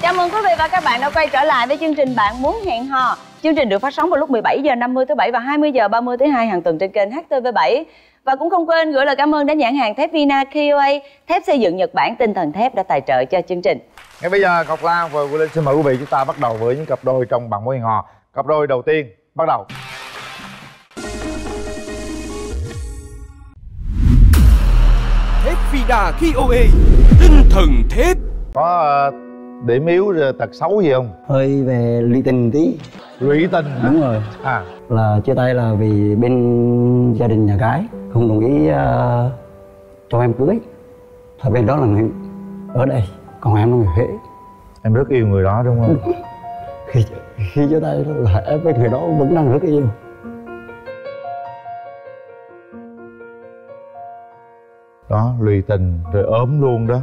Chào mừng quý vị và các bạn đã quay trở lại với chương trình Bạn muốn hẹn hò. Chương trình được phát sóng vào lúc 17 giờ 50 thứ bảy và 20 giờ 30 thứ hai hàng tuần trên kênh HTV7. Và cũng không quên gửi lời cảm ơn đến nhãn hàng thép Vina KOA, thép xây dựng Nhật Bản tinh thần thép đã tài trợ cho chương trình. Ngay bây giờ Ngọc Lan và Quỳ Linh xin mời quý vị chúng ta bắt đầu với những cặp đôi trong bạn muốn hẹn hò. Cặp đôi đầu tiên bắt đầu. Thép Vida KOA Tinh thần thép Có ờ, điểm yếu ờ, tật xấu gì không? hơi về lụy tình tí Lụy tình hả? đúng rồi À, là chia tay là vì bên gia đình nhà gái không đồng ý ờ, cho em cưới ở bên đó là người ở đây còn em là người huế em rất yêu người đó đúng không? khi khi chia tay là em với người đó vẫn đang rất yêu Đó, lụy tình rồi ốm luôn đó.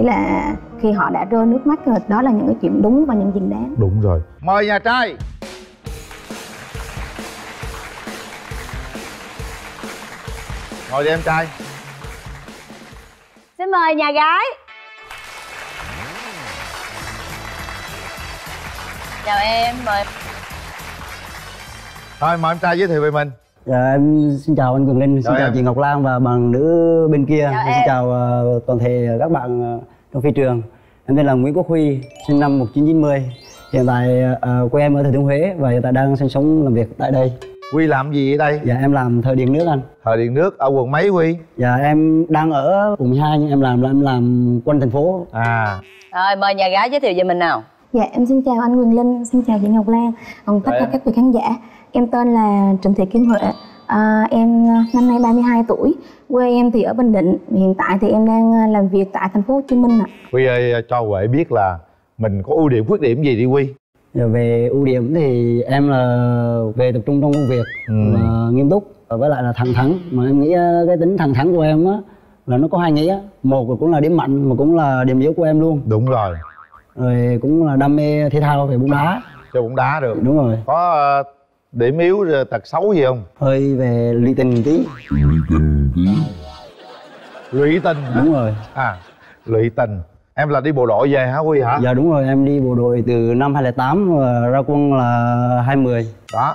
Nghĩ là khi họ đã rơi nước mắt rồi đó là những cái chuyện đúng và những chuyện đáng Đúng rồi. Mời nhà trai. Ngồi đi em trai. Xin mời nhà gái. Chào em, mời Thôi mời em trai giới thiệu về mình. Dạ, em xin chào anh Cường Linh, xin Chào chào em. chị Ngọc Lan và bạn nữ bên kia. Chào Em em. Xin chào ờ, toàn thể các bạn ờ, trong phi trường. Em tên là Nguyễn Quốc Huy, sinh năm 1990. Hiện tại ờ, quê em ở Thừa Thiên Huế và hiện tại đang sinh sống làm việc tại đây. Quy làm gì ở đây? Dạ em làm thợ điện nước anh. Thời điện nước ở quận mấy Quy? Dạ em đang ở quận 12 nhưng em làm là em làm quanh thành phố. À, Rồi mời nhà gái giới thiệu về mình nào. dạ em xin chào anh Quyền Linh xin chào chị Ngọc Lan còn tất Chào cả em. các vị khán giả em tên là Trịnh Thị Kim Huệ. À, em à, năm nay 32 tuổi quê em thì ở Bình Định. Hiện tại thì em đang à, làm việc tại thành phố Hồ Chí Minh ạ. Quy ơi cho Huệ biết là mình có ưu điểm khuyết điểm gì đi Quy? Dạ, về ưu điểm thì em là về tập trung trong công việc Ừ. và nghiêm túc. Và với lại là thẳng thắn. Mà em nghĩ cái tính thẳng thắn của em á là nó có hai nghĩa. Một là cũng là điểm mạnh mà cũng là điểm yếu của em luôn. Đúng rồi. rồi cũng là đam mê thể thao về bóng đá. Chơi bóng đá được. đúng rồi. Có điểm yếu ờ, tật xấu gì không? hơi về lụy tình tí Lụy tình hả? đúng rồi À, lụy tình. Em là đi bộ đội về hả Quy hả? dạ đúng rồi em đi bộ đội từ năm 2008 và ra quân là 20 Đó.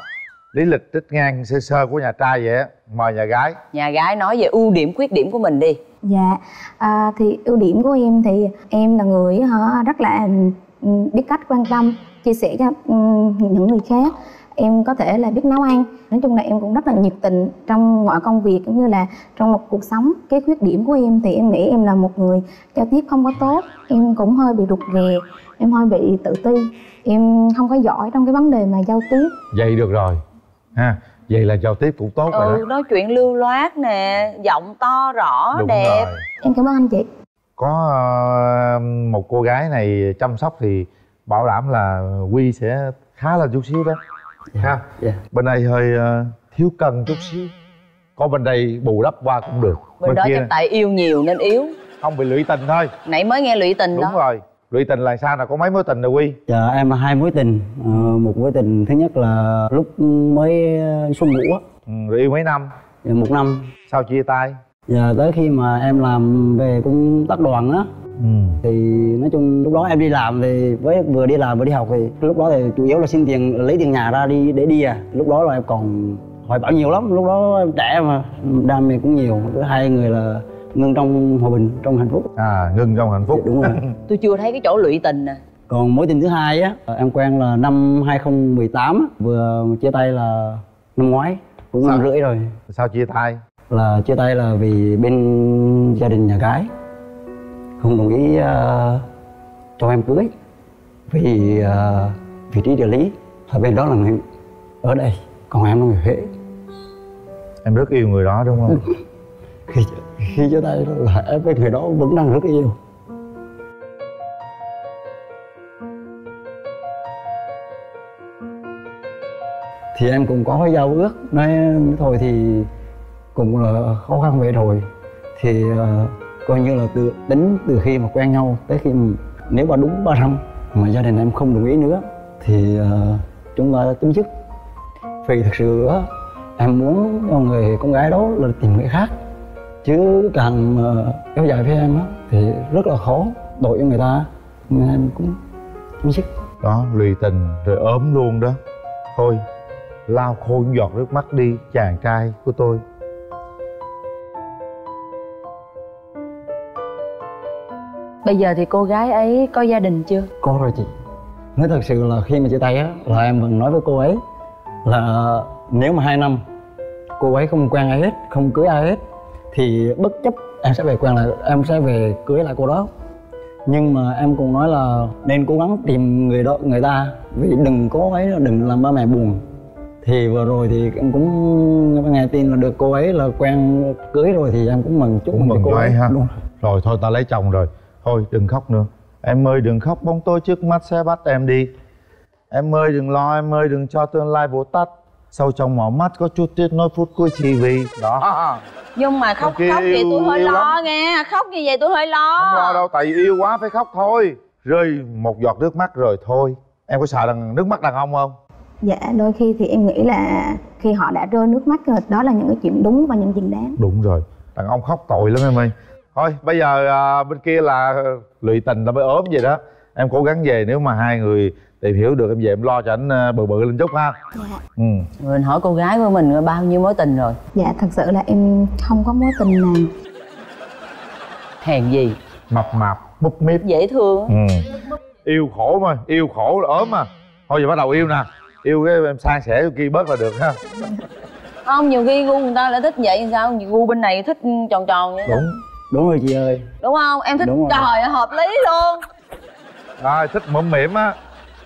Lý lịch trích ngang sơ sơ của nhà trai vậy á. Mời nhà gái. Nhà gái nói về ưu điểm khuyết điểm của mình đi. dạ à, thì ưu điểm của em thì em là người hả, rất là biết cách quan tâm chia sẻ cho những người khác em có thể là biết nấu ăn nói chung là em cũng rất là nhiệt tình trong mọi công việc cũng như là trong một cuộc sống cái khuyết điểm của em thì em nghĩ em là một người giao tiếp không có tốt em cũng hơi bị rụt rè em hơi bị tự ti em không có giỏi trong cái vấn đề mà giao tiếp Vậy được rồi. Ha, vậy là giao tiếp cũng tốt rồi Ừ, đó. nói chuyện lưu loát nè, giọng to rõ, Đúng đẹp. rồi. em cảm ơn anh chị Có ờ, một cô gái này chăm sóc thì bảo đảm là Quy sẽ khá là chút xíu đó. Ha. dạ Bên đây hơi ờ, thiếu cân chút xíu. Có bên đây bù đắp qua cũng được. Bên đó chắc tại yêu nhiều nên yếu. không bị lụy tình thôi. Nãy mới nghe lụy tình Đúng đó. rồi. Lụy tình là sao nào có mấy mối tình rồi Quy? Dạ em là hai mối tình Ờ, một mối tình thứ nhất là lúc mới ờ, xuân ngủ á Ừ, rồi yêu mấy năm? dạ, một năm Sao chia tay? Dạ tới khi mà em làm về công tác đoàn á Ừ. thì nói chung lúc đó em đi làm thì với vừa đi làm vừa đi học thì lúc đó thì chủ yếu là xin tiền lấy tiền nhà ra đi để đi à lúc đó là em còn hỏi bảo nhiều lắm lúc đó em trẻ mà đam mê cũng nhiều với hai người là ngưng trong hòa bình trong hạnh phúc À, ngưng trong hạnh phúc. đúng rồi Tôi chưa thấy cái chỗ lụy tình nè. còn mối tình thứ hai á em quen là năm 2018 á, vừa chia tay là năm ngoái cũng năm rưỡi rồi Sao chia tay? Là chia tay là vì bên gia đình nhà gái. Không đồng ý ờ, cho em cưới. Vì ờ, vị trí địa lý. Ở bên đó là người ở đây còn em là người huế. Em rất yêu người đó đúng không? khi khi chia tay là em với người đó vẫn đang rất yêu. Thì em cũng có giao ước. Nói thôi thì cũng là khó khăn vậy rồi thì ờ, coi như là từ tính từ khi mà quen nhau tới khi mà, nếu mà đúng ba năm mà gia đình em không đồng ý nữa thì ờ, chúng ta chấm dứt vì thực sự á, em muốn người con gái đó là tìm người khác. Chứ càng kéo dài với em á thì rất là khó đổi cho người ta nên em cũng chấm dứt đó lụy tình rồi ốm luôn đó. Thôi lau khô những giọt nước mắt đi chàng trai của tôi. Bây giờ thì cô gái ấy có gia đình chưa? Có rồi chị. Nói thật sự là khi mà chia tay á là em vẫn nói với cô ấy là nếu mà hai năm cô ấy không quen ai hết không cưới ai hết thì bất chấp em sẽ về quen lại em sẽ về cưới lại cô đó. Nhưng mà em cũng nói là nên cố gắng tìm người đó người ta. Vì đừng có ấy đừng làm ba mẹ buồn. Thì vừa rồi thì em cũng nghe tin là được cô ấy là quen cưới rồi thì em cũng mừng chúc mừng cho cô ấy. ha. Đúng. rồi thôi ta lấy chồng rồi thôi đừng khóc nữa. Em ơi đừng khóc. Bóng tối trước mắt sẽ bắt em đi. Em ơi đừng lo. Em ơi đừng cho tương lai vụt tắt sâu trong mỏ mắt có chút tiếc nối phút cuối chỉ vì đó. Nhưng mà khóc khóc vậy tôi hơi lo lắm. nghe. Khóc như vậy tôi hơi lo? Không lo đâu tại vì yêu quá phải khóc thôi. Rơi một giọt nước mắt rồi thôi. Em có sợ rằng nước mắt đàn ông không? Dạ đôi khi thì em nghĩ là khi họ đã rơi nước mắt rồi đó là những cái chuyện đúng và những chuyện đáng. Đúng rồi. Đàn ông khóc tội lắm em ơi thôi bây giờ à, bên kia là lụy tình là mới ốm vậy đó. Em cố gắng về nếu mà hai người tìm hiểu được em về em lo cho anh à, bự bự lên chút ha. Dạ. Ừ. Mình hỏi cô gái của mình bao nhiêu mối tình rồi? Dạ thật sự là em không có mối tình nào. Hèn gì? Mập mạp múp míp. Dễ thương. Ừ. Yêu khổ mà yêu khổ là ốm mà. Thôi giờ bắt đầu yêu nè. Yêu cái em san sẻ kia bớt là được ha. Không nhiều khi gu người ta lại thích vậy sao? Gu bên này thích tròn tròn vậy đúng đúng rồi chị ơi. Đúng không? Em thích Đúng rồi. trời hợp lý luôn. Rồi thích mũm mỉm á.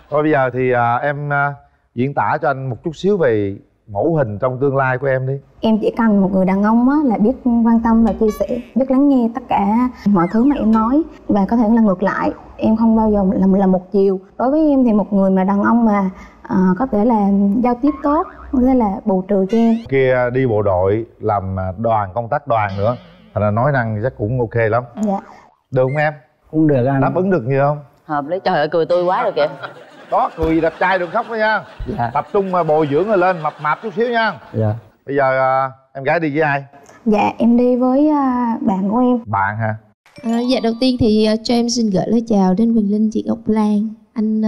Thôi bây giờ thì à, em à, diễn tả cho anh một chút xíu về mẫu hình trong tương lai của em đi. Em chỉ cần một người đàn ông á, là biết quan tâm và chia sẻ biết lắng nghe tất cả mọi thứ mà em nói. Và có thể là ngược lại em không bao giờ là là một chiều. Đối với em thì một người mà đàn ông mà ờ, có thể là giao tiếp tốt có thể là bù trừ cho em. Kia đi bộ đội làm à, đoàn công tác đoàn nữa thành ra nói năng chắc cũng ok lắm. Dạ. Được không em? Cũng được anh. Đáp ứng được nhiều không? Hợp lý trời ơi cười tươi quá rồi kìa. Đó cười gì đẹp trai đừng khóc nữa nha. Dạ. Tập trung mà bồi dưỡng rồi lên mập mạp chút xíu nha. Dạ. Bây giờ à, em gái đi với ai? Dạ em đi với à, bạn của em. Bạn hả? À, dạ đầu tiên thì ờ, cho em xin gửi lời chào đến Quỳnh Linh, chị Ngọc Lan, anh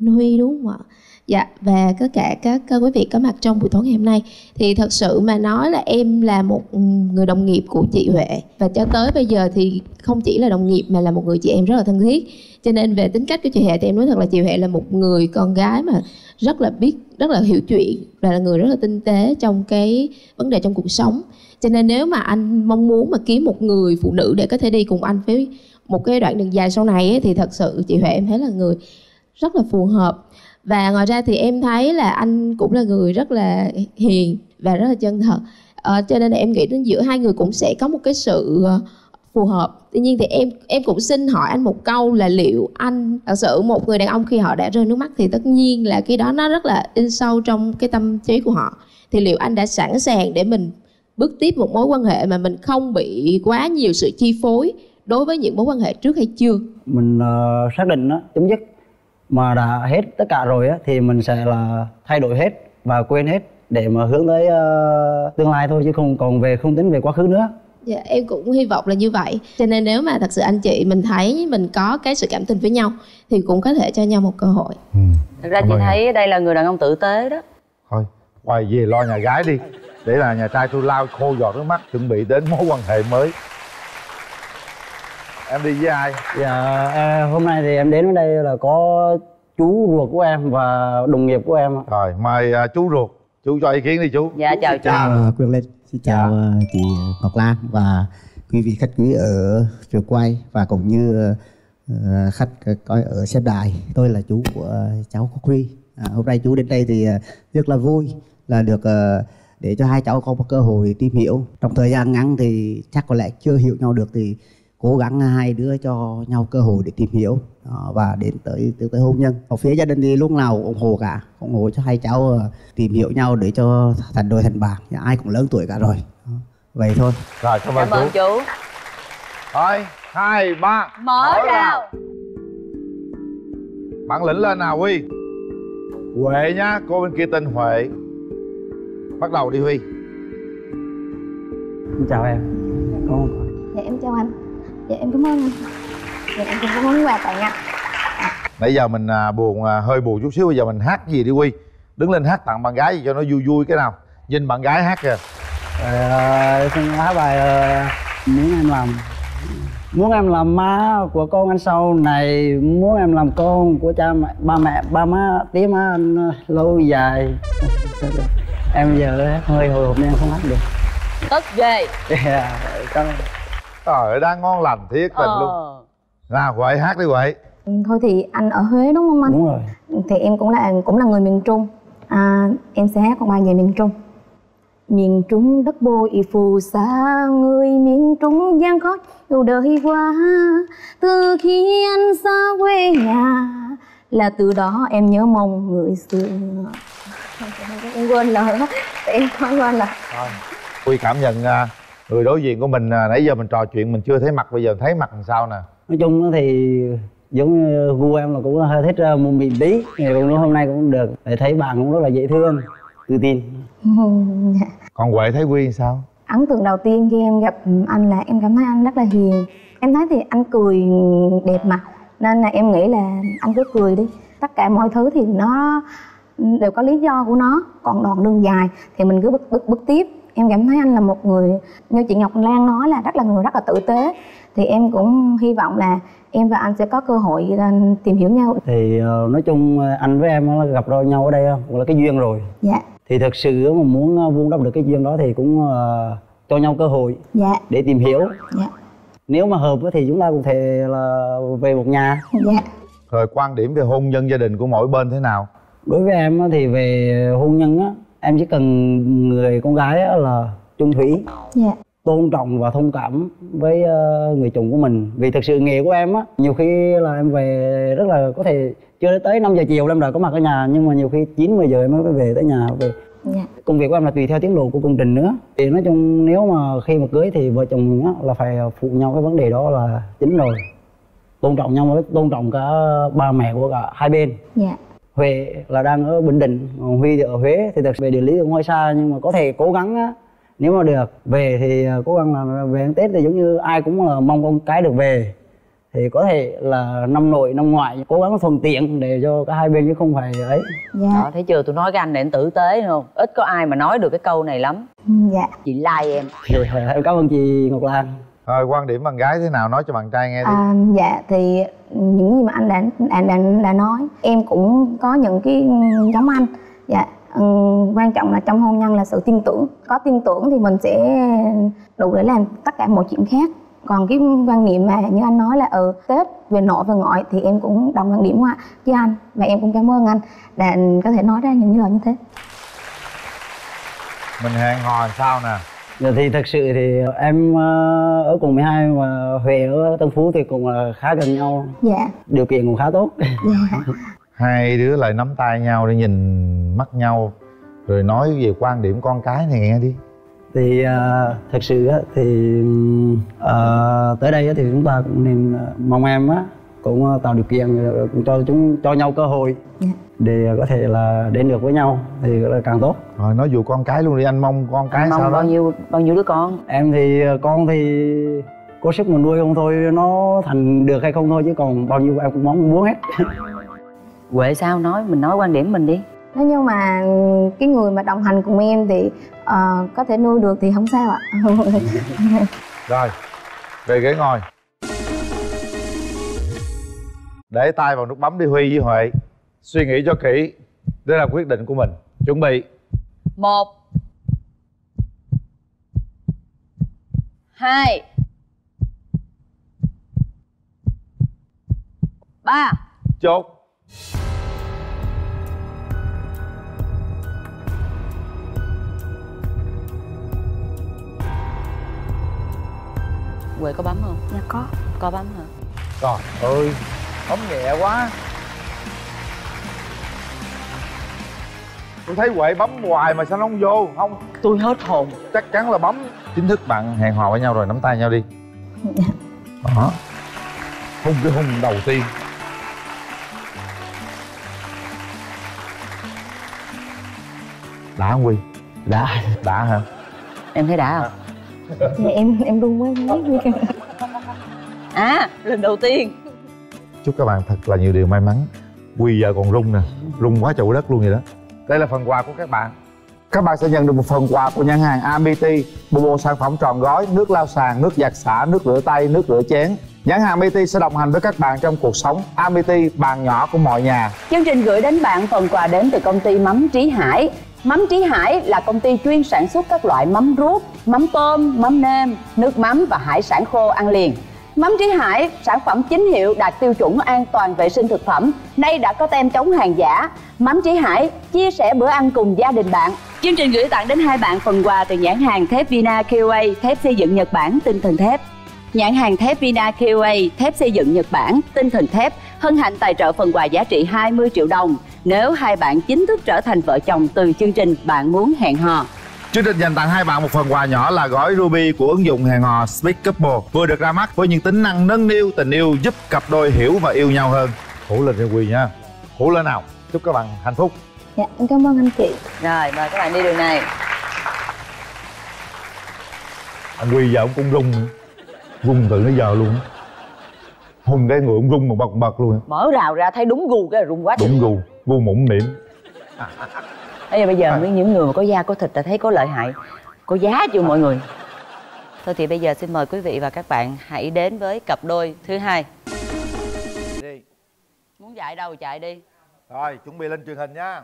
anh Huy đúng không ạ? Dạ và tất cả các quý vị có mặt trong buổi tối ngày hôm nay. Thì thật sự mà nói là em là một ừ, người đồng nghiệp của chị Huệ. Và cho tới bây giờ thì không chỉ là đồng nghiệp mà là một người chị em rất là thân thiết. Cho nên về tính cách của chị Huệ thì em nói thật là chị Huệ là một người con gái mà rất là biết rất là hiểu chuyện và là người rất là tinh tế trong cái vấn đề trong cuộc sống. Cho nên nếu mà anh mong muốn mà kiếm một người phụ nữ để có thể đi cùng anh với một cái đoạn đường dài sau này ấy, thì thật sự chị Huệ em thấy là người rất là phù hợp và ngoài ra thì em thấy là anh cũng là người rất là hiền và rất là chân thật. À, cho nên là em nghĩ đến giữa hai người cũng sẽ có một cái sự ờ, phù hợp. Tuy nhiên thì em em cũng xin hỏi anh một câu là liệu anh thật sự một người đàn ông khi họ đã rơi nước mắt thì tất nhiên là cái đó nó rất là in sâu trong cái tâm trí của họ. Thì liệu anh đã sẵn sàng để mình bước tiếp một mối quan hệ mà mình không bị quá nhiều sự chi phối đối với những mối quan hệ trước hay chưa? Mình uh, xác định đó, chấm dứt mà đã hết tất cả rồi á thì mình sẽ là thay đổi hết và quên hết để mà hướng tới ờ, tương lai thôi chứ không còn về không tính về quá khứ nữa. Dạ, em cũng hy vọng là như vậy. Cho nên nếu mà thật sự anh chị mình thấy mình có cái sự cảm tình với nhau thì cũng có thể cho nhau một cơ hội. Ừ. thật ra Cảm chị em. thấy đây là người đàn ông tử tế đó. Thôi quay về lo nhà gái đi. Để là nhà trai tôi lau khô giọt nước mắt chuẩn bị đến mối quan hệ mới em đi với ai? Dạ à, hôm nay thì em đến ở đây là có chú ruột của em và đồng nghiệp của em rồi mời à, chú ruột. Chú cho ý kiến đi chú. Dạ chào chị chào. Quyền Linh. Xin chào ờ, chị Ngọc Lan và quý vị khách quý ở trường quay và cũng như ờ, khách coi ở xem đài. Tôi là chú của cháu Quốc Huy. À, hôm nay chú đến đây thì rất là vui là được để cho hai cháu có một cơ hội tìm hiểu. Trong thời gian ngắn thì chắc có lẽ chưa hiểu nhau được thì cố gắng hai đứa cho nhau cơ hội để tìm hiểu Đó, và đến tới tới, tới hôn nhân. Ở phía gia đình thì lúc nào cũng ủng hộ cả ủng hộ cho hai cháu ờ, tìm hiểu nhau để cho thành đôi thành bạn ai cũng lớn tuổi cả rồi. Vậy thôi. Rồi cảm ơn cảm ơn chú. chú. Thôi hai ba. Mở rào. bản lĩnh lên nào huy. Huệ nhá cô bên kia tên huệ. Bắt đầu đi huy. Xin chào em. Con. Dạ em chào anh dạ em cảm ơn. Anh dạ em cũng cảm ơn quà tặng ạ. Nãy giờ mình à, buồn à, hơi buồn chút xíu bây giờ mình hát gì đi quy? Đứng lên hát tặng bạn gái gì cho nó vui vui cái nào? Nhìn bạn gái hát kìa. Rồi, xin hát bài ờ, muốn em làm. Muốn em làm má của con anh sau này muốn em làm con của cha mẹ ba mẹ ba má tía má anh ờ, lâu dài. Em giờ hơi hồi hộp nên em không hát được. Tất ghê. Yeah, cảm ơn. Trời ơi đang ngon lành thiết tình luôn. Ờ. nào huệ hát đi huệ. Ừ, thôi thì anh ở huế đúng không anh? Đúng rồi. Thì em cũng là cũng là người miền trung. À, em sẽ hát một bài về miền trung. Miền trung đất bội phù sa người miền trung gian khó nhiều đời qua. Từ khi anh xa quê nhà là từ đó em nhớ mong người xưa. Em quên lời em quên lời. Quy cảm nhận à, người đối diện của mình à, nãy giờ mình trò chuyện mình chưa thấy mặt bây giờ thấy mặt làm sao nè? Nói chung á thì giống như gu em là cũng hơi thích uh, môn mịn tí thì cũng hôm nay cũng được. Để thấy bạn cũng rất là dễ thương tự tin. Còn huệ thấy quy sao? Ấn tượng đầu tiên khi em gặp anh là em cảm thấy anh rất là hiền. Em thấy thì anh cười đẹp mặt nên là em nghĩ là anh cứ cười đi. Tất cả mọi thứ thì nó đều có lý do của nó còn đoạn đường dài thì mình cứ bước bước bước tiếp em cảm thấy anh là một người như chị Ngọc Lan nói là rất là người rất là tử tế. Thì em cũng hy vọng là em và anh sẽ có cơ hội ờ, tìm hiểu nhau. Thì ờ, nói chung ờ, anh với em gặp đôi nhau ở đây không cũng là cái duyên rồi. Dạ. Thì thật sự mà muốn vun đắp được cái duyên đó thì cũng cho nhau cơ hội dạ. để tìm hiểu. Dạ. Nếu mà hợp á thì chúng ta cũng thể là về một nhà. Dạ. Rồi quan điểm về hôn nhân gia đình của mỗi bên thế nào? Đối với em thì về hôn nhân á em chỉ cần người con gái là chung thủy. Dạ. Tôn trọng và thông cảm với ờ, người chồng của mình. Vì thực sự nghề của em á nhiều khi là em về rất là có thể chưa tới 5 giờ chiều em đã có mặt ở nhà nhưng mà nhiều khi 9 10 giờ em mới về tới nhà về. Dạ. Công việc của em là tùy theo tiến độ của công trình nữa. Thì nói chung nếu mà khi mà cưới thì vợ chồng mình á là phải phụ nhau cái vấn đề đó là chính rồi. Tôn trọng nhau tôn trọng cả ba mẹ của cả hai bên. Dạ Huệ là đang ở Bình Định, còn Huy thì ở Huế thì thật về địa lý cũng hơi xa nhưng mà có thể cố gắng á nếu mà được về thì à, cố gắng là về ăn Tết thì giống như ai cũng là mong con cái được về. Thì có thể là năm nội năm ngoại cố gắng thuận tiện để cho cả hai bên chứ không phải ấy. Dạ. Đó thấy chưa? Tôi nói cái anh này anh tử tế không? Ít có ai mà nói được cái câu này lắm. Dạ. Chị like em. Em cảm ơn chị Ngọc Lan rồi quan điểm bạn gái thế nào? Nói cho bạn trai nghe đi. À, dạ thì những gì mà anh đã đã đã, đã nói em cũng có những cái giống anh. Dạ ừm, quan trọng là trong hôn nhân là sự tin tưởng. Có tin tưởng thì mình sẽ đủ để làm tất cả mọi chuyện khác. Còn cái quan niệm mà như anh nói là ừ tết về nội về ngoại thì em cũng đồng quan điểm với anh và em cũng cảm ơn anh đã có thể nói ra những lời như thế. Mình hẹn hò sao nè Giờ thì thật sự thì em ờ, ở cùng 12 mà Huệ ở Tân Phú thì cũng là khá gần nhau. Dạ. Điều kiện cũng khá tốt. Dạ. Hai đứa lại nắm tay nhau để nhìn mắt nhau rồi nói về quan điểm con cái này nghe đi. Thì uh, thật sự á, thì uh, tới đây á, thì chúng ta cũng nên ờ, mong em á cũng ờ, tạo điều kiện ờ, cũng cho chúng cho nhau cơ hội Dạ. để có thể là đến được với nhau thì là càng tốt. Rồi nói vụ con cái luôn đi anh mong con cái Anh sao mong đó. bao nhiêu bao nhiêu đứa con? Em thì ờ, con thì có sức mà nuôi không thôi nó thành được hay không thôi chứ còn bao nhiêu em cũng mong muốn hết. Huệ sao? Nói mình nói quan điểm mình đi. Nếu như mà cái người mà đồng hành cùng em thì ờ, có thể nuôi được thì không sao ạ. Rồi về ghế ngồi để tay vào nút bấm đi huy với huệ. Suy nghĩ cho kỹ đây là quyết định của mình. Chuẩn bị. Một. Hai. Ba. Chốt. Huệ có bấm không? Dạ có. Có bấm hả? Trời ơi bấm nhẹ quá. Tôi thấy huệ bấm hoài mà sao nó không vô? Không. Tôi hết hồn. Chắc chắn là bấm. Chính thức bạn hẹn hò với nhau rồi nắm tay nhau đi. Đó. Hôn cái hôn đầu tiên. Đã không quy đã. Đã hả? Em thấy đã không? Thì em em run quá không biết. À lần đầu tiên chúc các bạn thật là nhiều điều may mắn. Quy giờ còn rung nè rung quá trời đất luôn vậy đó. Đây là phần quà của các bạn. Các bạn sẽ nhận được một phần quà của nhãn hàng AMT một bộ sản phẩm tròn gói nước lau sàn nước giặt xả nước rửa tay nước rửa chén. Nhãn hàng AMT sẽ đồng hành với các bạn trong cuộc sống. AMT bàn nhỏ của mọi nhà. Chương trình gửi đến bạn phần quà đến từ công ty mắm trí hải. Mắm Trí Hải là công ty chuyên sản xuất các loại mắm ruốc, mắm tôm, mắm nêm, nước mắm và hải sản khô ăn liền. Mắm Trí Hải, sản phẩm chính hiệu đạt tiêu chuẩn an toàn vệ sinh thực phẩm, nay đã có tem chống hàng giả. Mắm Trí Hải chia sẻ bữa ăn cùng gia đình bạn. Chương trình gửi tặng đến hai bạn phần quà từ nhãn hàng thép Vina QA, thép xây dựng Nhật Bản, tinh thần thép. Nhãn hàng thép Vina QA, thép xây dựng Nhật Bản, tinh thần thép hân hạnh tài trợ phần quà giá trị 20 triệu đồng nếu hai bạn chính thức trở thành vợ chồng từ chương trình Bạn muốn hẹn hò. Chương trình dành tặng hai bạn một phần quà nhỏ là gói Ruby của ứng dụng hẹn hò Speak Couple vừa được ra mắt với những tính năng nâng niu tình yêu giúp cặp đôi hiểu và yêu nhau hơn. Hữu lên cho Quy nha. Hữu lên nào. Chúc các bạn hạnh phúc. dạ em cảm ơn anh chị Rồi, mời các bạn đi đường này. Anh Quy giờ ông cũng rung. Rung từ nãy giờ luôn. Hùng cái người ông rung một bật bật luôn. Mở rào ra thấy đúng gu cái là rung quá trời. Đúng gu, gu mũm mỉm. Bây giờ bây giờ với những người mà có da có thịt là thấy có lợi hại. Có giá chưa mọi người? Thôi thì bây giờ xin mời quý vị và các bạn hãy đến với cặp đôi thứ hai. Đi. Muốn chạy đâu chạy đi. Rồi, chuẩn bị lên truyền hình nha.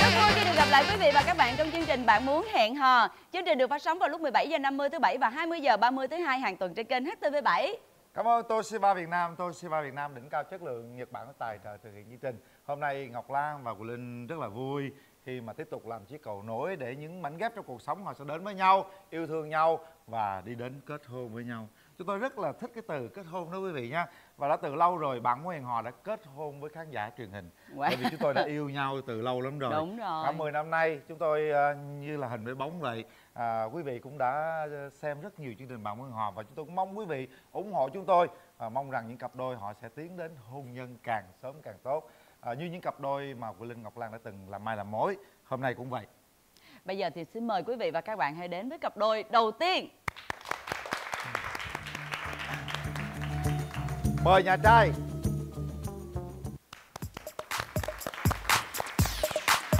Rất vui khi được gặp lại quý vị và các bạn trong chương trình Bạn muốn hẹn hò. Chương trình được phát sóng vào lúc 17 giờ 50 thứ bảy và 20 giờ 30 thứ hai hàng tuần trên kênh HTV7 Cảm ơn Toshiba Việt Nam, Toshiba Việt Nam đỉnh cao chất lượng Nhật Bản tài trợ thực hiện chương trình. Hôm nay Ngọc Lan và Quỳ Linh rất là vui khi mà tiếp tục làm chiếc cầu nối để những mảnh ghép trong cuộc sống họ sẽ đến với nhau, yêu thương nhau và đi đến kết hôn với nhau. Chúng tôi rất là thích cái từ kết hôn đó quý vị nha. Và đã từ lâu rồi bạn muốn hẹn hò đã kết hôn với khán giả truyền hình. Wow. Bởi vì chúng tôi đã yêu nhau từ lâu lắm rồi. Đúng rồi. Cả 10 năm nay chúng tôi ờ, như là hình với bóng vậy. À, quý vị cũng đã ờ, xem rất nhiều chương trình bạn muốn hẹn hò và chúng tôi cũng mong quý vị ủng hộ chúng tôi và mong rằng những cặp đôi họ sẽ tiến đến hôn nhân càng sớm càng tốt. À, như những cặp đôi mà Quỳ Linh Ngọc Lan đã từng làm mai làm mối, hôm nay cũng vậy. Bây giờ thì xin mời quý vị và các bạn hãy đến với cặp đôi đầu tiên Mời nhà trai.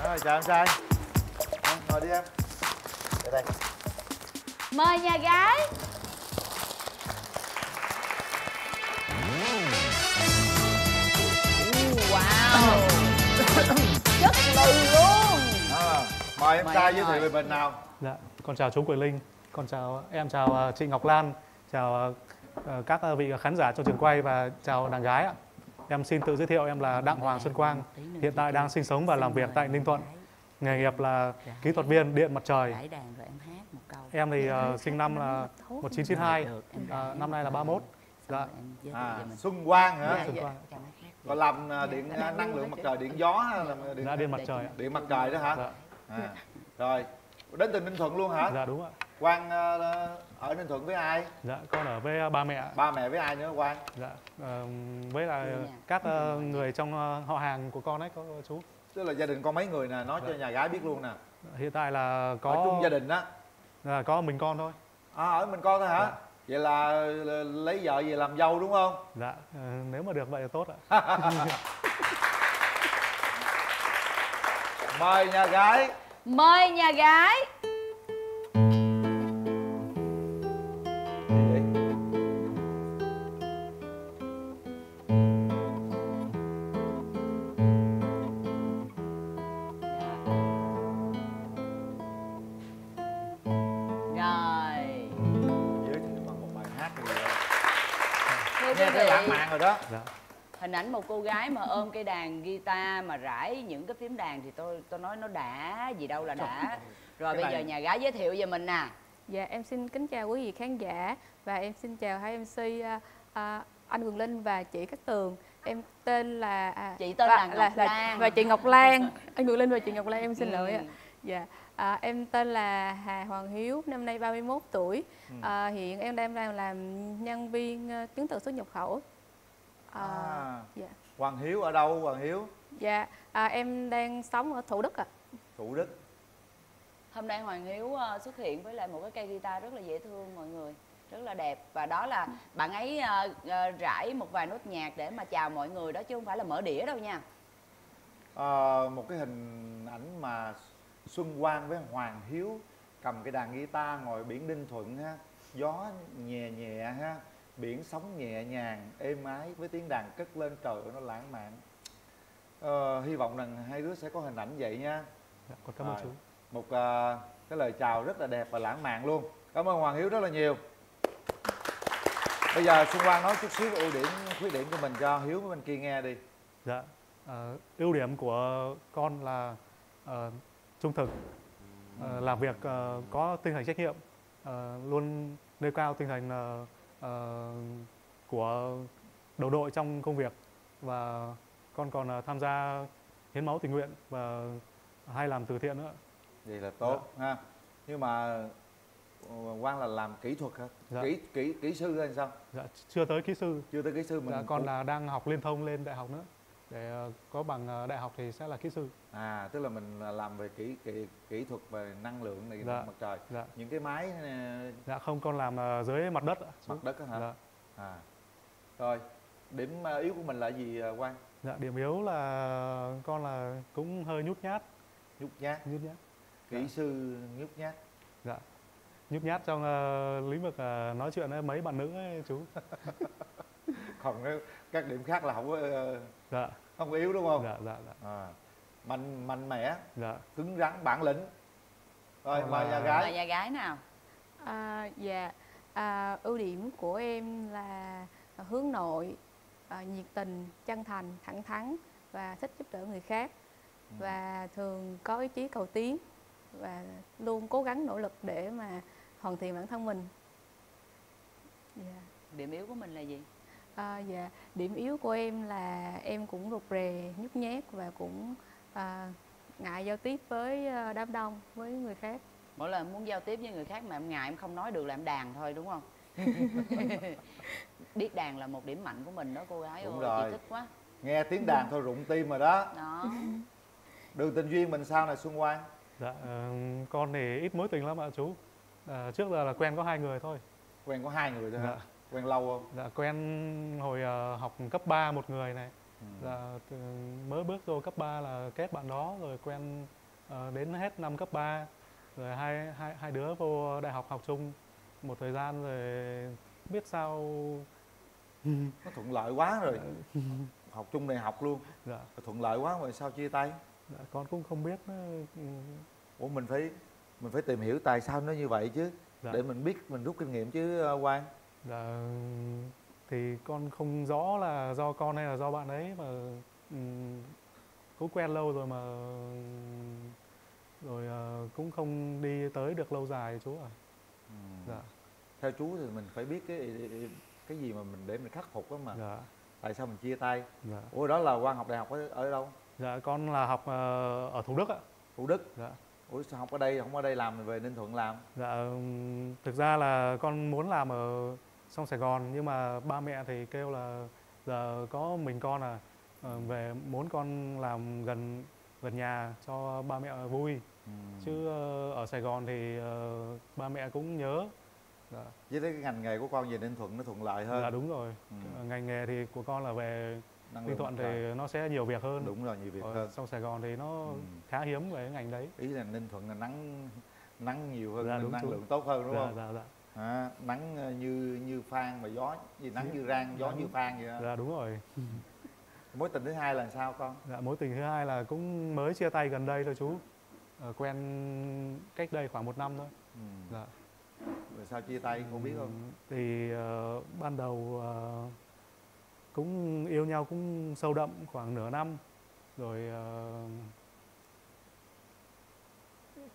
Rồi, chào em trai. À, ngồi đi em. Đây đây. Mời nhà gái Wow Chất lừ luôn À, mời em Mời trai em giới thiệu về mình nào. Dạ, con chào chú Quỳnh Linh, con chào em chào ờ, chị Ngọc Lan, chào ờ, các ờ, vị khán giả trong trường quay và chào đàn gái ạ. Em xin tự giới thiệu em là Đặng Hoàng Xuân Quang, hiện tại đang sinh sống và làm việc tại Ninh Thuận. Nghề nghiệp là kỹ thuật viên điện mặt trời. Em thì ờ, sinh năm là 1992, ờ, năm nay là 31. Dạ, À, Xuân Quang hả? Xuân Quang. Còn làm à, điện à, năng lượng mặt trời, điện gió hay là điện, Dạ, điện mặt trời điện mặt trời đó hả? Dạ, À, rồi. Đến từ Ninh Thuận luôn hả? dạ đúng ạ. Quang à, ở Ninh Thuận với ai? Dạ, con ở với ờ, ba mẹ. Ba mẹ với ai nữa Quang? Dạ, ờ, với là các ờ, người trong ờ, họ hàng của con ấy có chú. Tức là gia đình con mấy người nè, nói cho nhà gái biết luôn nè. Hiện tại là Có có chung gia đình á. là có mình con thôi. À, ở mình con thôi hả? Dạ. Vậy là, lấy vợ về làm dâu đúng không? Dạ, ờ, nếu mà được vậy là tốt ạ. Mời nhà gái. Mời nhà gái Rồi Nghe thấy lãng mạn rồi đó. Dạ. Hình ảnh một cô gái mà ôm cây đàn guitar mà rải những cái phím đàn thì tôi tôi nói nó đã gì đâu là đã. Rồi Cái bây giờ nhà gái giới thiệu về mình nè. Dạ em xin kính chào quý vị khán giả và em xin chào hai MC à, à, anh Quỳnh Linh và chị Cát Tường. Em tên là à, Chị tên và- là Ngọc Lan. và chị Ngọc Lan. anh Quỳnh Linh và chị Ngọc Lan em xin Ừ. lỗi ạ. Dạ. À, em tên là Hà Hoàng Hiếu, năm nay 31 tuổi. Ừ. À, hiện em đang làm làm nhân viên chứng từ xuất nhập khẩu. À, À. dạ. Hoàng Hiếu ở đâu Hoàng Hiếu? Dạ, à, em đang sống ở Thủ Đức ạ. thủ đức Hôm nay Hoàng Hiếu ờ, xuất hiện với lại một cái cây guitar rất là dễ thương mọi người rất là đẹp và đó là bạn ấy ờ, rải một vài nốt nhạc để mà chào mọi người đó chứ không phải là mở đĩa đâu nha Ờ, một cái hình ảnh mà Xuân Quang với Hoàng Hiếu cầm cái đàn guitar ngồi biển Ninh Thuận ha gió nhẹ nhẹ ha biển sóng nhẹ nhàng êm ái với tiếng đàn cất lên trời ơi, nó lãng mạn. Ờ, hy vọng rằng hai đứa sẽ có hình ảnh vậy nha. Dạ, con cảm ơn chú. một ờ, cái lời chào rất là đẹp và lãng mạn luôn. Cảm ơn Hoàng Hiếu rất là nhiều. Bây giờ Xuân Quang nói chút xíu ưu điểm khuyết điểm của mình cho Hiếu với bên kia nghe đi. Dạ, ờ, ưu điểm của con là ờ, trung thực, ờ, làm việc ờ, có tinh thần trách nhiệm, ờ, luôn nêu cao tinh thần ờ, của đồng đội trong công việc và con còn ờ, tham gia hiến máu tình nguyện và hay làm từ thiện nữa. vậy là tốt ha nhưng mà ờ, Quang là làm kỹ thuật hả Dạ. kỹ kỹ kỹ sư hay sao Dạ, chưa tới kỹ sư. chưa tới kỹ sư mình Dạ, con cũng- là đang học liên thông lên đại học nữa. Để ờ, có bằng ờ, đại học thì sẽ là kỹ sư. à tức là mình là làm về kỹ kỹ kỹ thuật về năng lượng này Dạ. mặt trời Dạ. những cái máy ờ, Dạ không, con làm dưới mặt đất mặt đất hả Dạ. à rồi điểm yếu của mình là gì Quang Dạ, điểm yếu là con là cũng hơi nhút nhát, nhút nhát nhút nhát. kỹ sư nhút nhát Dạ. Nhút nhát trong ờ, lĩnh vực ờ, nói chuyện với mấy bạn nữ ấy chú. còn các điểm khác là không có ờ, Dạ, không có yếu đúng không? Dạ, dạ, dạ. à, mạnh mạnh mẽ. Dạ. cứng rắn bản lĩnh. Rồi mời nhà mời gái nhà gái nào? À, dạ, à, ưu điểm của em là hướng nội, à, nhiệt tình, chân thành, thẳng thắn và thích giúp đỡ người khác. Và thường có ý chí cầu tiến và luôn cố gắng nỗ lực để mà hoàn thiện bản thân mình. Dạ. điểm yếu của mình là gì À, dạ, điểm yếu của em là em cũng rụt rè, nhút nhát và cũng à, ngại giao tiếp với à, đám đông, với người khác. mỗi lần muốn giao tiếp với người khác mà em ngại em không nói được là em đàn thôi đúng không biết đàn là một điểm mạnh của mình đó cô gái Đúng ơi rồi. chị thích quá nghe tiếng đàn thôi rụng tim rồi đó đó đường tình duyên mình sao này Xuân Quang Dạ, ờ, con thì ít mối tình lắm ạ chú. Ờ, trước giờ là quen có hai người thôi. quen có hai người thôi hả Dạ. Quen lâu không Dạ, quen hồi ờ, học cấp 3 một người này. Ừ. Dạ, từ, mới bước vô cấp 3 là kết bạn đó rồi quen ờ, đến hết năm cấp 3 rồi hai hai hai đứa vô đại học học chung một thời gian rồi biết sao nó thuận lợi quá rồi học chung đại học luôn dạ, thuận lợi quá rồi sao chia tay dạ, con cũng không biết nữa. Ừ, ủa mình phải mình phải tìm hiểu tại sao nó như vậy chứ Dạ. để mình biết mình rút kinh nghiệm chứ ờ, Quang Dạ, thì con không rõ là do con hay là do bạn ấy mà cũng quen lâu rồi mà rồi ờ, cũng không đi tới được lâu dài chú ạ. Dạ, theo chú thì mình phải biết cái cái gì mà mình để mình khắc phục đó mà dạ, tại sao mình chia tay dạ. ủa đó là Quang học đại học ở, ở đâu Dạ, con là học ờ, ở Thủ Đức ạ. Thủ Đức Dạ. ủa sao học ở đây không ở đây làm về Ninh Thuận làm Dạ, thực ra là con muốn làm ở trong Sài Gòn nhưng mà ba mẹ thì kêu là giờ có mình con à ờ, về muốn con làm gần gần nhà cho ba mẹ vui chứ ờ, ở Sài Gòn thì ờ, ba mẹ cũng nhớ. Dạ, với cái ngành nghề của con về Ninh Thuận nó thuận lợi hơn dạ đúng rồi. Ừ. Ngành nghề thì của con là về Năng Ninh Thuận thì nó sẽ nhiều việc hơn. đúng rồi nhiều việc Ở hơn trong Sài Gòn thì nó Ừ. khá hiếm về cái ngành đấy. ý là Ninh Thuận là nắng nắng nhiều hơn Dạ, đúng năng chú. lượng tốt hơn đúng dạ, không dạ, dạ. À, nắng ờ, như như phan mà gió gì nắng như rang gió Nắng. như phan vậy đó. Dạ đúng rồi. mối tình thứ hai là sao con Dạ, mối tình thứ hai là cũng mới chia tay gần đây thôi chú. Ờ, quen cách đây khoảng một năm thôi. ừ. Dạ. rồi sao chia tay con biết không Ừm, Thì ờ, ban đầu ờ, cũng yêu nhau cũng sâu đậm khoảng nửa năm. Rồi ờ,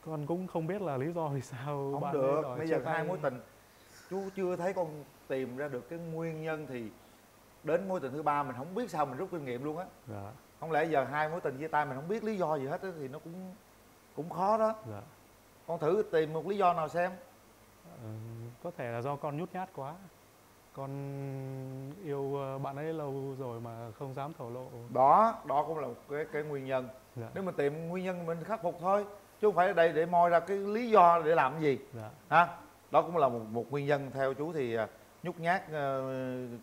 con cũng không biết là lý do vì sao không bạn được bây giờ hai mối tình. Chú chưa thấy con tìm ra được cái nguyên nhân thì đến mối tình thứ ba mình không biết sao mình rút kinh nghiệm luôn á. Dạ, không lẽ giờ hai mối tình chia tay mình không biết lý do gì hết á, thì nó cũng cũng khó đó. Dạ. con thử tìm một lý do nào xem. Ờ, có thể là do con nhút nhát quá. con yêu ờ, bạn ấy lâu rồi mà không dám thổ lộ. Đó đó cũng là một cái cái nguyên nhân. Dạ. Nếu mà tìm nguyên nhân mình khắc phục thôi chứ không phải ở đây để moi ra cái lý do để làm cái gì. Dạ. Ha đó cũng là một một nguyên nhân. Theo chú thì à, nhút nhát ờ,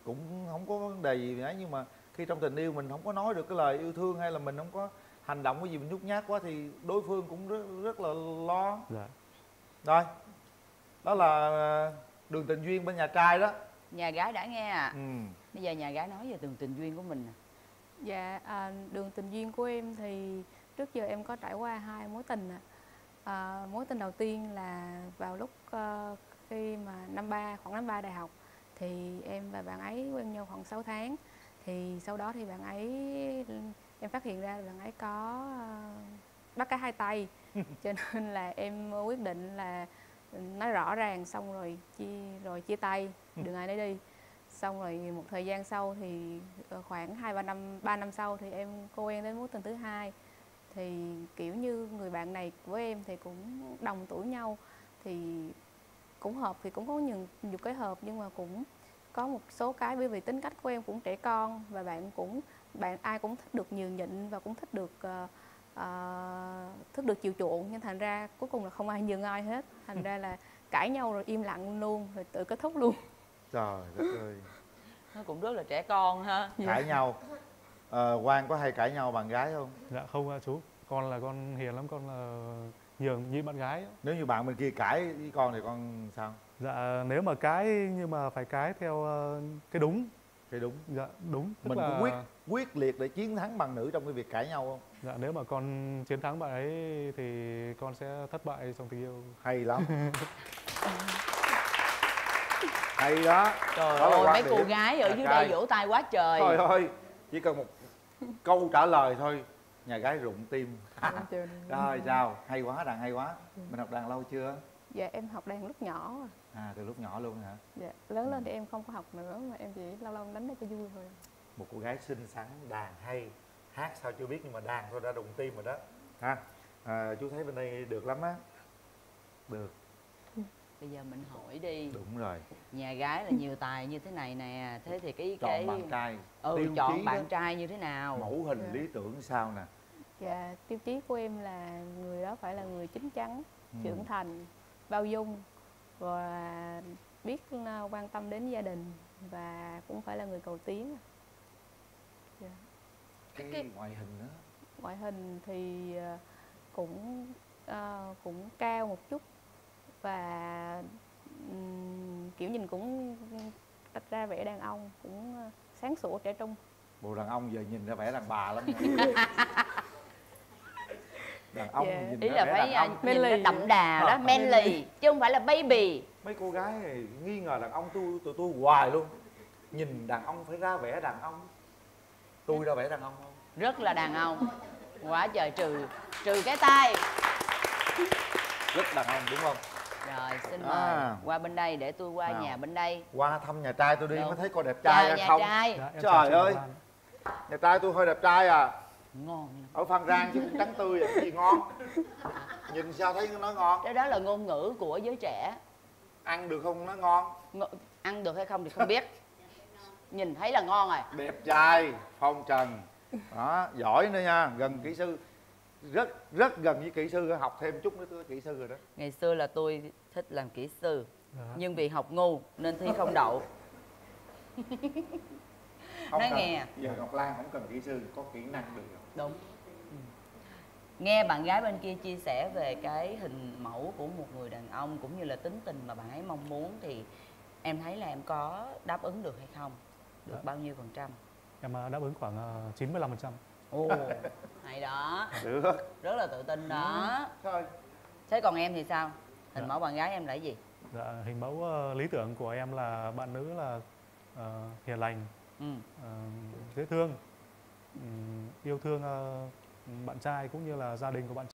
cũng không có vấn đề gì ấy nhưng mà khi trong tình yêu mình không có nói được cái lời yêu thương hay là mình không có hành động cái gì mình nhút nhát quá thì đối phương cũng rất rất là lo. Dạ. Rồi. Đó là à, đường tình duyên bên nhà trai đó. Nhà gái đã nghe à ừ. bây giờ nhà gái nói về đường tình duyên của mình nè. Dạ, à, đường tình duyên của em thì trước giờ em có trải qua hai mối tình ạ. À, mối tình đầu tiên là vào lúc ờ, khi mà năm ba khoảng năm ba đại học thì em và bạn ấy quen nhau khoảng 6 tháng. Thì sau đó thì bạn ấy em phát hiện ra là bạn ấy có ờ, bắt cá hai tay. Cho nên là em quyết định là nói rõ ràng xong rồi chia rồi chia tay, đừng ai nấy đi xong rồi một thời gian sau thì khoảng hai ba năm ba năm sau thì em cô quen đến mối tình thứ hai thì kiểu như người bạn này với em thì cũng đồng tuổi nhau thì cũng hợp thì cũng có nhiều nhiều cái hợp nhưng mà cũng có một số cái bởi vì tính cách của em cũng trẻ con và bạn cũng bạn ai cũng thích được nhường nhịn và cũng thích được ờ, ờ, thích được chiều chuộng nhưng thành ra cuối cùng là không ai nhường ai hết. Thành ra là cãi nhau rồi im lặng luôn rồi tự kết thúc luôn. Trời đất ơi. Nó cũng rất là trẻ con ha. Cãi nhau ờ, Quang có hay cãi nhau bạn gái không? Dạ không ạ chú. Con là con hiền lắm con là nhường như bạn gái nếu như bạn bên kia cãi với con thì con sao? Dạ nếu mà cái nhưng mà phải cái theo ờ, cái đúng. Thì đúng. Dạ đúng. Tức mình là có quyết quyết liệt để chiến thắng bằng nữ trong cái việc cãi nhau không? Dạ nếu mà con chiến thắng bạn ấy thì con sẽ thất bại trong tình yêu. Hay lắm. Hay đó. Trời Đó ơi mấy cô điểm. gái ở dưới đây vỗ tay quá trời. Thôi thôi. Chỉ cần một câu trả lời thôi. Nhà gái rụng tim. Rồi sao hay quá đàn hay quá. Mình học đàn lâu chưa? Dạ em học đàn lúc nhỏ à. à từ lúc nhỏ luôn hả? Dạ lớn lên thì em không có học nữa mà em chỉ lâu lâu đánh để cho vui thôi. Một cô gái xinh xắn đàn hay hát sao chưa biết nhưng mà đàn thôi đã đụng tim rồi đó. Ha à, chú thấy bên đây được lắm á. Được bây giờ mình hỏi đi. Đúng rồi. Nhà gái là nhiều tài như thế này nè thế thì cái chọn cái bạn trai ừ tiêu chọn chí bạn đó, trai như thế nào? Mẫu hình Dạ. lý tưởng sao nè? Dạ tiêu chí của em là người đó phải là người chín chắn Ừ. trưởng thành bao dung và biết ờ, quan tâm đến gia đình và cũng phải là người cầu tiến. Dạ. cái ngoại hình đó. Ngoại hình thì ờ, cũng ờ, cũng cao một chút và kiểu nhìn cũng tách ra vẻ đàn ông cũng ờ, sáng sủa trẻ trung. Bộ đàn ông giờ nhìn ra vẻ đàn bà lắm đàn ông Dạ. nhìn ý ra là vẻ phải đàn à, ông. nhìn nó Manly. đậm đà Ờ, đó manly. manly chứ không phải là baby. Mấy cô gái này nghi ngờ đàn ông tôi tụi tôi hoài luôn. Nhìn đàn ông phải ra vẻ đàn ông. Tôi ra vẻ đàn ông không? Rất là đàn ông. Quá trời trừ trừ cái tay rất đàn ông đúng không rồi xin À. mời qua bên đây để tôi qua Nào. nhà bên đây. Qua thăm nhà trai tôi đi Đâu? mới thấy coi đẹp chào trai hay nhà không? trai. Dạ, Trời chào ơi. Nhà trai tôi hơi đẹp trai à. Ngon ở phan rang chứ cũng trắng tươi à cái gì ngon. Nhìn sao thấy nó ngon? Cái đó là ngôn ngữ của giới trẻ. Ăn được không nó ngon? Ng- ăn được hay không thì không biết. Nhìn thấy là ngon rồi. Đẹp trai phong trần. Đó giỏi nữa nha gần kỹ sư rất rất gần với kỹ sư học thêm chút nữa tôi kỹ sư rồi đó ngày xưa là tôi thích làm kỹ sư Dạ. nhưng vì học ngu nên thi không đậu không Nói cần, nghe. giờ ngọc lan không cần kỹ sư có kỹ năng được rồi đúng Ừ. nghe bạn gái bên kia chia sẻ về cái hình mẫu của một người đàn ông cũng như là tính tình mà bạn ấy mong muốn thì em thấy là em có đáp ứng được hay không được Dạ. bao nhiêu phần trăm em ờ, đáp ứng khoảng ờ, 95 phần trăm ồ. Hay đó. Được. Rất là tự tin đó. Thôi. Thế còn em thì sao? Hình Dạ. mẫu bạn gái em là gì? Dạ, hình mẫu ờ, lý tưởng của em là bạn nữ là ờ, hiền lành ừ. ờ, dễ thương ừm, yêu thương ờ, bạn trai cũng như là gia đình của bạn